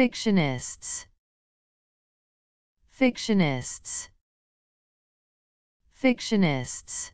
fictionists. Fictionists. Fictionists.